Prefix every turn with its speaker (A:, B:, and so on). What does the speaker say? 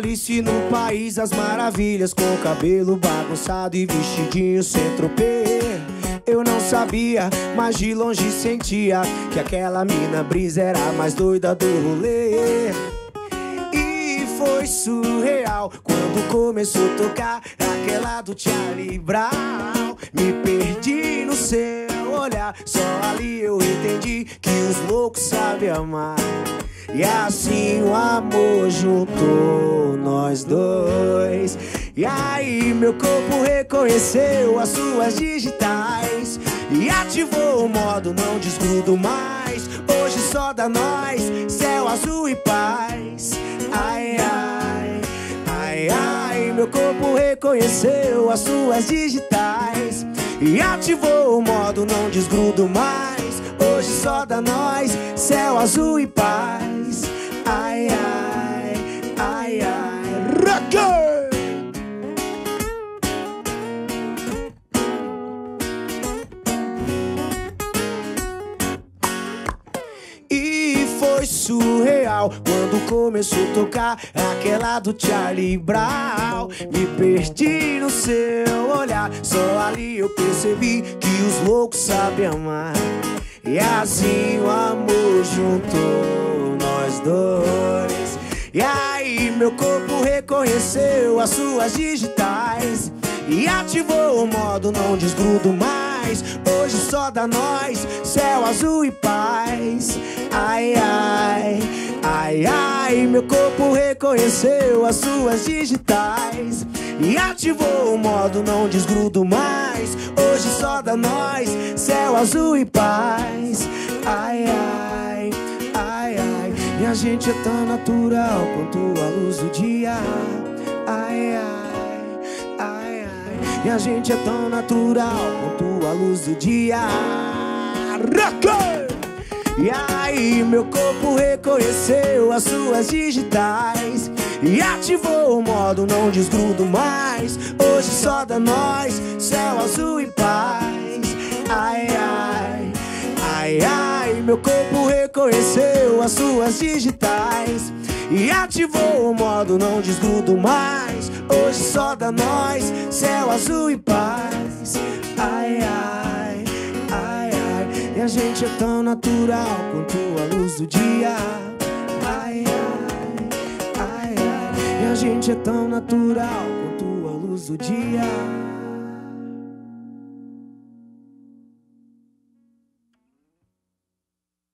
A: Alice no País das Maravilhas, com cabelo bagunçado e vestidinho sem tropê. Eu não sabia, mas de longe sentia que aquela mina brisa era a mais doida do rolê. E foi surreal quando começou a tocar aquela do Charlie Brown. Me perdi no seu olhar, só ali eu entendi que os loucos sabem amar. E assim o amor juntou nós dois. E aí meu corpo reconheceu as suas digitais e ativou o modo não desgrudo mais. Hoje só dá nós, céu azul e paz. Ai ai, ai ai, meu corpo reconheceu as suas digitais e ativou o modo não desgrudo mais. Hoje só dá nós, céu azul e paz. Ai ai, surreal quando começou a tocar aquela do Charlie Brown. Me perdi no seu olhar, só ali eu percebi que os loucos sabem amar. E assim o amor juntou nós dois. E aí meu corpo reconheceu as suas digitais e ativou o modo não desgrudo mais. Hoje só dá nós, céu azul e paz. Ai, meu corpo reconheceu as suas digitais e ativou o modo não desgrudo mais. Hoje só dá nós, céu azul e paz. Ai ai, ai ai, e a gente é tão natural quanto a luz do dia. Ai ai, ai ai, e a gente é tão natural quanto a luz do dia. Rocker! E aí meu corpo reconheceu as suas digitais E ativou o modo não desgrudo mais. Hoje só dá nós, céu azul e paz. Ai, ai, ai, ai Meu corpo reconheceu as suas digitais E ativou o modo não desgrudo mais. Hoje só dá nós, céu azul e paz. Ai, ai, ai, ai E a gente é tão natural quanto a luz do dia. Ai, ai, ai, ai. E a gente é tão natural quanto a luz do dia